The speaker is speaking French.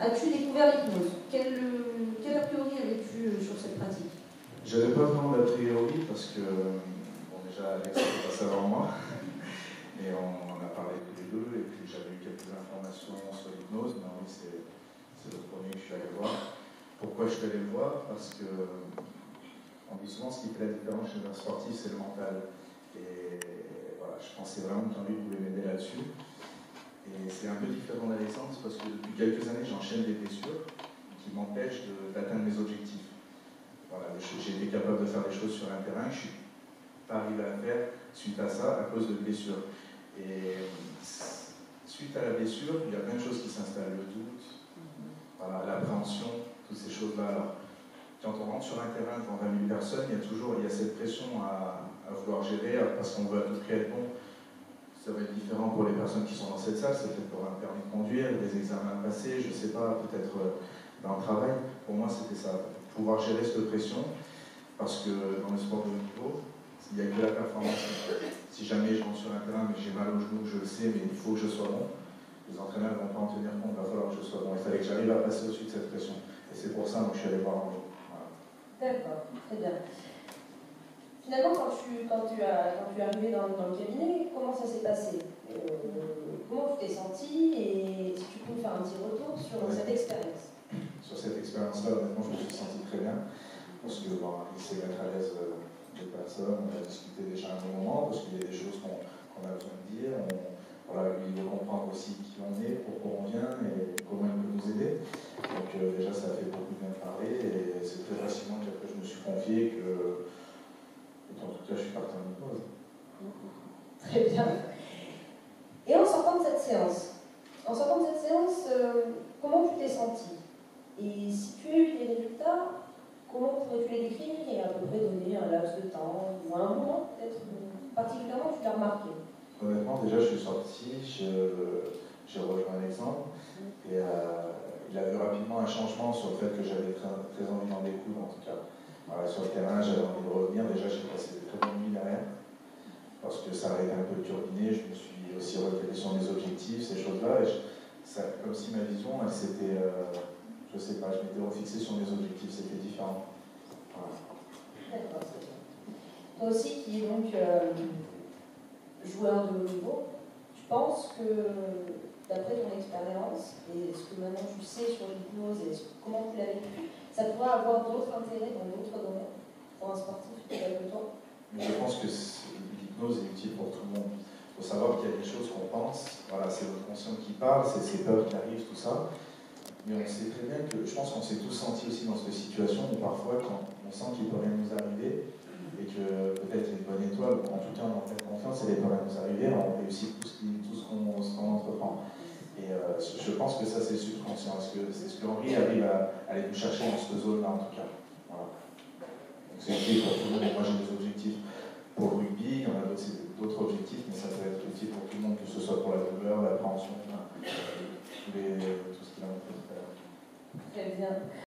as-tu découvert l'hypnose? Quel, a priori avais-tu euh, sur cette pratique? J'avais pas vraiment d'a priori parce que, bon, déjà, Alex était passé avant moi, et on en a parlé tous les deux, et puis j'avais eu quelques informations sur l'hypnose, mais oui, c'est le premier que je suis allé voir. Pourquoi je suis allé le voir? Parce que, on dit souvent, ce qui fait la différence chez un sportif, c'est le mental. Et voilà, je pensais vraiment que lui pouvait m'aider là-dessus. Et c'est un peu différent d'Alexandre, parce que depuis quelques années, j'enchaîne des blessures qui m'empêchent d'atteindre mes objectifs. Voilà, j'ai été capable de faire des choses sur un terrain que je suis pas arrivé à faire suite à ça, à cause de blessures. Et suite à la blessure, il y a plein de choses qui s'installent, le doute, l'appréhension, toutes ces choses-là. Alors, quand on rentre sur un terrain devant 20 000 personnes, il y a toujours il y a cette pression à, à vouloir gérer parce qu'on veut à tout prix être bon ça va être différent pour les personnes qui sont dans cette salle, c'est peut-être pour un permis de conduire, des examens passés, je ne sais pas, peut-être euh, dans le travail. Pour moi, c'était ça, pouvoir gérer cette pression, parce que dans le sport de niveau, il n'y a que la performance. Si jamais je rentre sur un terrain, mais j'ai mal au genou, je le sais, mais il faut que je sois bon, les entraîneurs ne vont pas en tenir compte, il va falloir que je sois bon. Il fallait que j'arrive à passer au-dessus de cette pression. Et c'est pour ça que je suis allé voir voilà. D'accord, très bien. Finalement, quand tu, quand tu es arrivé dans, dans le cabinet, comment ça s'est passé euh, Comment tu t'es senti Et si tu peux me faire un petit retour sur cette expérience Sur cette expérience-là, honnêtement, je me suis senti très bien. Parce que, bon, il s'est mettre à l'aise euh, des personnes, on a discuté déjà un moment, parce qu'il y a des choses qu'on qu a besoin de dire. On, voilà, lui, il veut comprendre aussi qui on est, pourquoi on vient et comment il peut nous aider. Donc, euh, déjà, ça a fait beaucoup de bien parler et c'est très facilement qu'après je me suis confié que en tout cas, je suis parti en hypnose. Très bien. Et en sortant de cette séance, en sortant de cette séance, euh, comment tu t'es senti? Et si tu as eu des résultats, comment pourrais-tu les décrire et à peu près donner un laps de temps ou un moment peut-être particulièrement tu l'as remarqué Honnêtement, déjà, je suis sorti, j'ai rejoint l'exemple et euh, il a eu rapidement un changement sur le fait que j'avais très, très envie d'en découdre en tout cas sur le terrain, j'avais envie de revenir. Déjà, j'ai passé de très bonnes nuits derrière, parce que ça avait été un peu turbiné. Je me suis aussi recalé sur mes objectifs, ces choses-là. Et comme si ma vision, elle s'était, euh, je sais pas, je m'étais refixé sur mes objectifs, c'était différent. D'accord, Toi aussi, qui est donc euh, joueur de haut niveau, tu penses que, d'après ton expérience, et ce que maintenant tu sais sur l'hypnose et comment tu l'as vécu, ça pourrait avoir d'autres intérêts dans d'autres domaines? Pour un sportif tel que toi? Je pense que l'hypnose est utile pour tout le monde. Il faut savoir qu'il y a des choses qu'on pense, voilà, c'est votre conscient qui parle, c'est ces peurs qui arrivent, tout ça. Mais on sait très bien que, je pense qu'on s'est tous sentis aussi dans cette situation où parfois, quand on sent qu'il peut rien nous arriver, et que peut-être une bonne étoile, en tout cas on en fait confiance, et les peut rien nous arriver, on réussit tout ce, qu'on entreprend. Et euh, je pense que ça, c'est subconscient. C'est ce que Henri arrive à, aller nous chercher dans cette zone-là, en tout cas? Voilà. c'est utile pour tout le monde. Moi, j'ai des objectifs pour le rugby, on a d'autres objectifs, mais ça peut être utile pour tout le monde, que ce soit pour la douleur, l'appréhension, tout ce qu'il a montré Très bien.